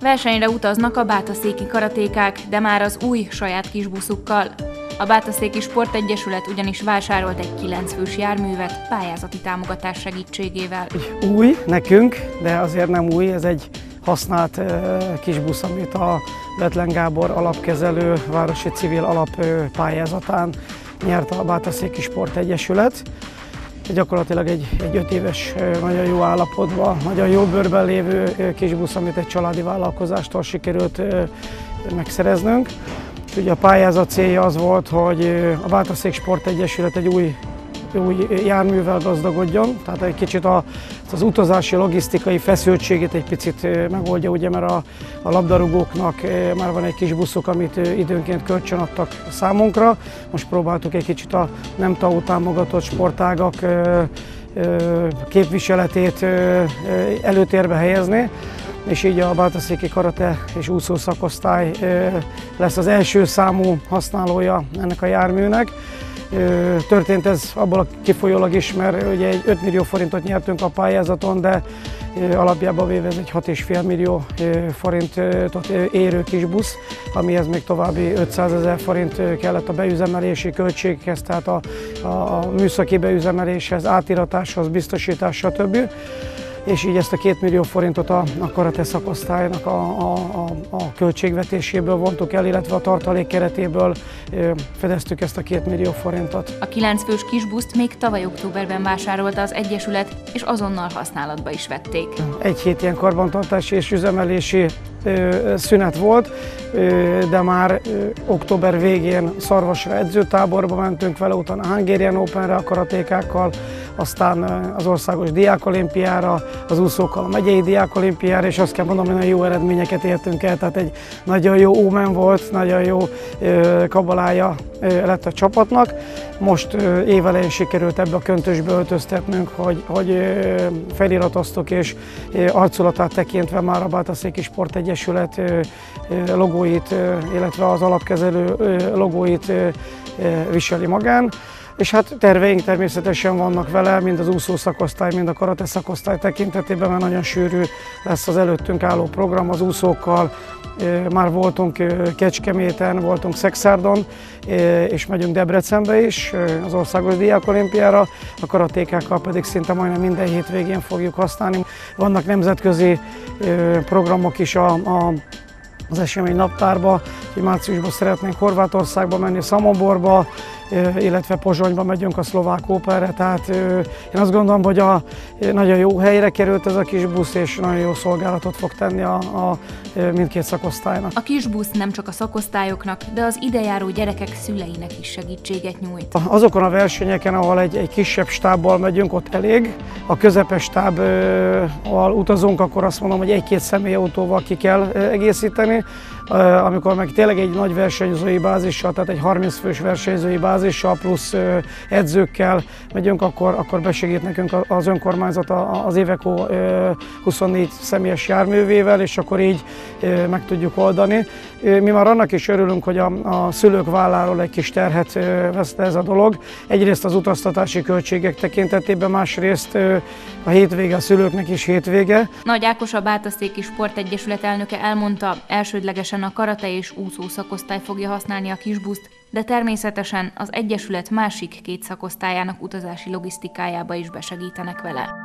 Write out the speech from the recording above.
Versenyre utaznak a bátaszéki karatékák, de már az új saját kisbuszukkal. A Bátaszéki Sportegyesület ugyanis vásárolt egy 9 fős járművet pályázati támogatás segítségével. Új nekünk, de azért nem új, ez egy használt uh, kis busz, amit a Betlen Gábor alapkezelő városi civil alap pályázatán nyerte a Bátaszéki Sportegyesület. Gyakorlatilag egy, egy öt éves, nagyon jó állapotban, nagyon jó bőrben lévő kis busz, amit egy családi vállalkozástól sikerült megszereznünk. Ugye a pályázat célja az volt, hogy a Bátaszék Sport Egyesület egy új, új járművel gazdagodjon, tehát egy kicsit a, az utazási, logisztikai feszültségét egy picit megoldja, ugye, mert a, a labdarúgóknak már van egy kis buszuk, amit időnként kölcsönadtak számunkra. Most próbáltuk egy kicsit a nem TAO támogatott sportágak képviseletét előtérbe helyezni és így a Bátaszéki Karate és úszó szakosztály lesz az első számú használója ennek a járműnek. Történt ez abból a kifolyólag is, mert ugye egy 5 millió forintot nyertünk a pályázaton, de alapjában véve ez egy 6,5 millió forintot érő kis busz, amihez még további 500 ezer forint kellett a beüzemelési költséghez, tehát a, a, a műszaki beüzemeléshez, átiratáshoz, biztosítás, stb és így ezt a két millió forintot a, a karate szakosztálynak a, a, a, a költségvetéséből vontuk el, illetve a tartalék keretéből fedeztük ezt a két millió forintot. A kilenc fős kisbuszt még tavaly októberben vásárolta az Egyesület, és azonnal használatba is vették. Egy hét ilyen karbantartási és üzemelési szünet volt, de már október végén Szarvasra edzőtáborba mentünk vele, utána Hungarian Openre a karatékákkal, aztán az országos diákolimpiára, az úszókkal a megyei diákolimpiára, és azt kell mondanom, hogy nagyon jó eredményeket értünk el, tehát egy nagyon jó ómen volt, nagyon jó kabalája lett a csapatnak. Most évelején sikerült ebbe a köntösbe öltöztetnünk, hogy, hogy feliratoztuk és arculatát tekintve már a Bátaszéki Sportegyesület logóit, illetve az alapkezelő logóit viseli magán. És hát terveink természetesen vannak vele, mind az úszó szakosztály, mind a karate szakosztály tekintetében, mert nagyon sűrű lesz az előttünk álló program az úszókkal. Már voltunk Kecskeméten, voltunk Szexárdon, és megyünk Debrecenbe is, az Országos Diák Olimpiára, a karatékákkal pedig szinte majdnem minden hétvégén fogjuk használni. Vannak nemzetközi programok is a, a az esemény naptárba, hogy márciusban szeretnénk Horvátországba menni, Szamoborba, illetve Pozsonyba megyünk a szlovák óperre, tehát én azt gondolom, hogy a, nagyon jó helyre került ez a kis busz, és nagyon jó szolgálatot fog tenni a, a mindkét szakosztálynak. A kis busz nem csak a szakosztályoknak, de az idejáró gyerekek szüleinek is segítséget nyújt. Azokon a versenyeken, ahol egy, egy kisebb stábbal megyünk, ott elég. A közepes stábbal utazunk, akkor azt mondom, hogy egy-két személyautóval ki kell egészíteni. Amikor meg tényleg egy nagy versenyzői bázissal, tehát egy 30 fős versenyzői bázissal plusz edzőkkel megyünk, akkor, akkor besegít nekünk az önkormányzat az Éveco 24 személyes járművével, és akkor így meg tudjuk oldani. Mi már annak is örülünk, hogy a, a szülők válláról egy kis terhet veszte ez a dolog. Egyrészt az utaztatási költségek tekintetében, másrészt a hétvége a szülőknek is hétvége. Nagy Ákos a Bátaszéki Sportegyesület elnöke elmondta, elsődlegesen a karate és úszó szakosztály fogja használni a kisbuszt, de természetesen az Egyesület másik két szakosztályának utazási logisztikájába is besegítenek vele.